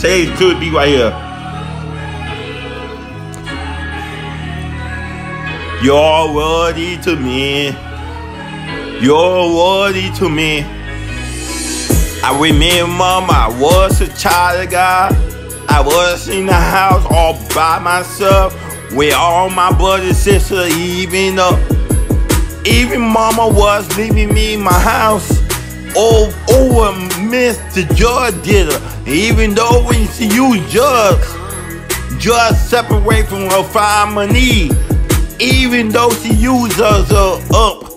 Today's good be right here. You're worthy to me. You're worthy to me. I remember I was a child of God. I was in the house all by myself with all my brothers sisters, even though even mama was leaving me in my house. Oh, over Mr. Judge did her. Even though when she used Judge, Judge separate from her family. Even though she used us uh, up.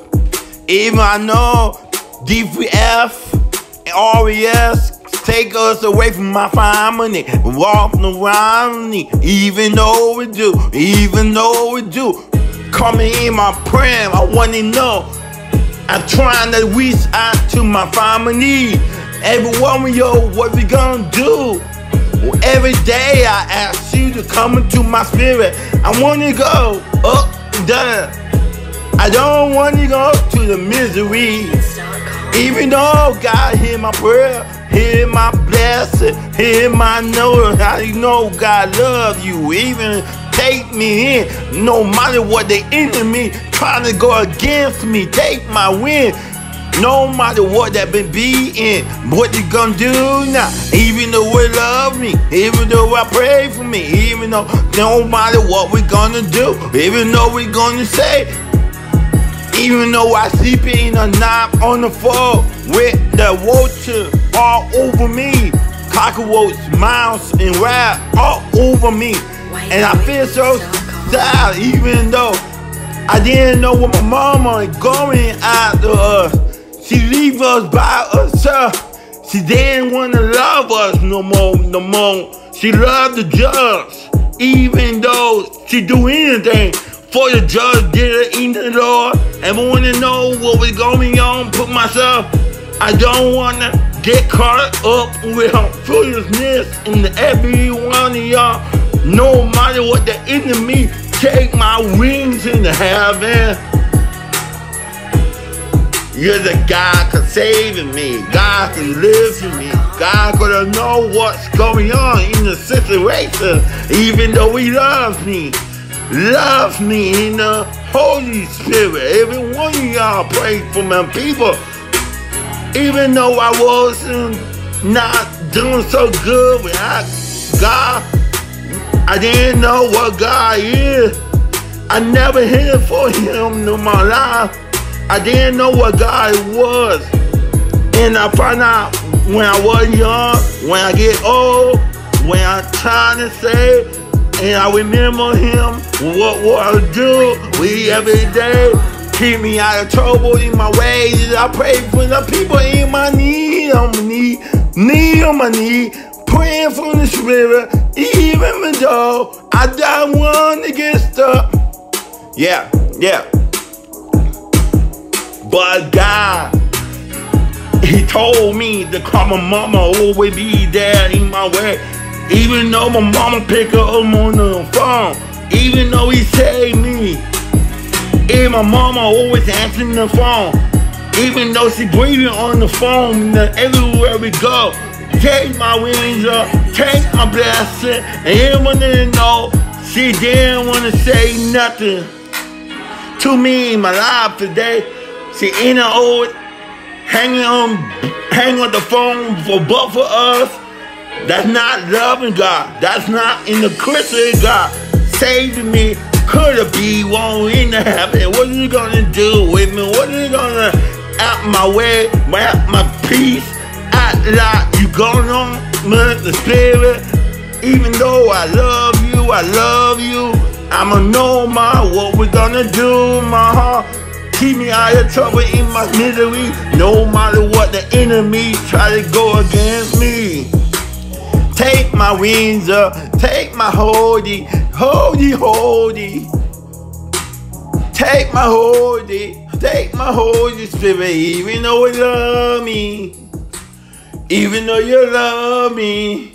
Even I know DPF and RES take us away from my family, walking around me, even though we do, even though we do. Coming in my prayer, I want to know. I'm trying to reach out to my family. Every one of yo, what we gonna do? Well, every day I ask you to come into my spirit. I want you to go up and down. I don't want to go to the misery. Even though God hear my prayer, hear my blessing, hear my how you know God love you. Even take me in, no matter what the enemy me trying to go against me, take my win. No matter what that been being, what you gonna do now? Even though we love me, even though I pray for me, even though no matter what we gonna do, even though we gonna say, even though I sleep in a night on the floor with the water all over me, cockroach, mouse, and rat all over me. And I feel so sad even though I didn't know what my mama is going after us. She leave us by herself. She didn't want to love us no more, no more. She loved the judge, even though she do anything for the judge get her in the door and want to know what was going on. Put myself, I don't want to get caught up with her foolishness and every one of y'all. No matter what the enemy take my wings in the heaven. You're the God can save me. God can live in me. God gonna know what's going on in the situation, even though He loves me. Loves me in the Holy Spirit. Every one of y'all pray for my people. Even though I wasn't not doing so good without God, I didn't know what God is. I never heard for Him in my life. I didn't know what God was. And I find out when I was young, when I get old, when I'm trying to say, and I remember him, what will I do? We every day keep me out of trouble in my ways. I pray for the people in my need, on my knee, knee on my knee, praying for the spirit, even though I don't want to get stuck. Yeah, yeah. But God, He told me to call my mama always be there in my way. Even though my mama pick up on the phone. Even though he saved me. And my mama always answering the phone. Even though she breathing on the phone everywhere we go. Take my wings up, take my blessing. And everyone didn't know she didn't want to say nothing to me in my life today. She in the old hanging on hanging on the phone for but for us. That's not loving God. That's not in the Christian God. Saving me. could have be one in the heaven? What are you gonna do with me? What are you gonna out my way, out my peace, out like you going on with the spirit? Even though I love you, I love you. I'ma know my what we're gonna do, my heart. Keep me out of trouble in my misery. No matter what the enemy try to go against me. Take my wings up, take my holdy, holdy, holdy. Take my holdy, take my Holy Spirit, even though you love me. Even though you love me.